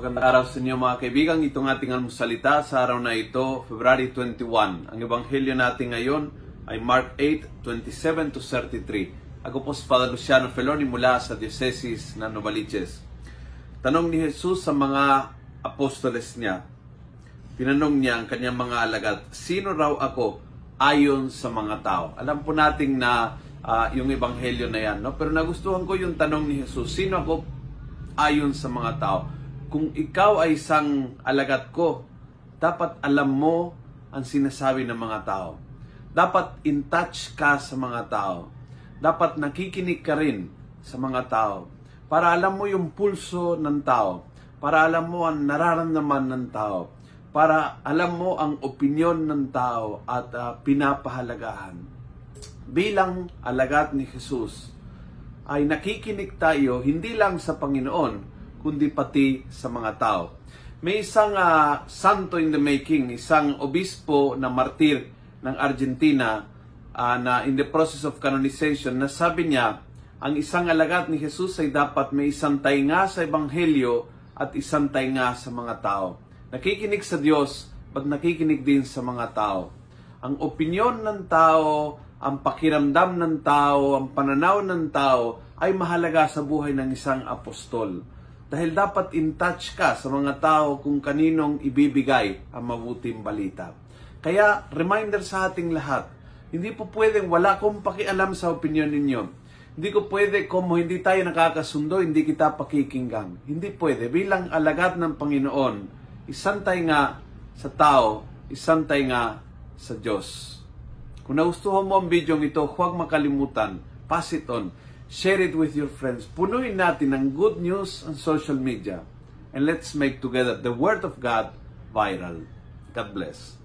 Magandang araw sa inyo mga kaibigan. Itong ating almusalita sa araw na ito, February 21. Ang ebanghelyo natin ngayon ay Mark 8, 27 to 33. Ako po si Father Luciano Feloni mula sa Diocese ng Novaliches. Tanong ni Jesus sa mga apostoles niya. Tinanong niya ang kanyang mga alagad, sino raw ako ayon sa mga tao? Alam po nating na uh, yung ebanghelyo na yan, no? pero nagustuhan ko yung tanong ni Jesus, sino ako ayon sa mga tao? Kung ikaw ay isang alagat ko, dapat alam mo ang sinasabi ng mga tao. Dapat in touch ka sa mga tao. Dapat nakikinig ka rin sa mga tao. Para alam mo yung pulso ng tao. Para alam mo ang nararamdaman ng tao. Para alam mo ang opinyon ng tao at uh, pinapahalagahan. Bilang alagat ni Jesus, ay nakikinig tayo hindi lang sa Panginoon, kundi pati sa mga tao. May isang uh, santo in the making, isang obispo na martir ng Argentina uh, na in the process of canonization na sabi niya, ang isang alagat ni Jesus ay dapat may isang tainga sa Ebanghelyo at isang tainga sa mga tao. Nakikinig sa Diyos, but nakikinig din sa mga tao. Ang opinyon ng tao, ang pakiramdam ng tao, ang pananaw ng tao ay mahalaga sa buhay ng isang apostol. Dahil dapat in touch ka sa mga tao kung kaninong ibibigay ang mabuting balita. Kaya, reminder sa ating lahat, hindi po pwedeng wala kong pakialam sa opinion ninyo. Hindi ko pwede kung hindi tayo nakakasundo, hindi kita pakikinggan. Hindi pwede. Bilang alagad ng Panginoon, isantay nga sa tao, isantay nga sa Diyos. Kung nagustuhan mo ang video ito, huwag makalimutan, pass it on Share it with your friends. Punuin natin ng good news on social media. And let's make together the Word of God viral. God bless.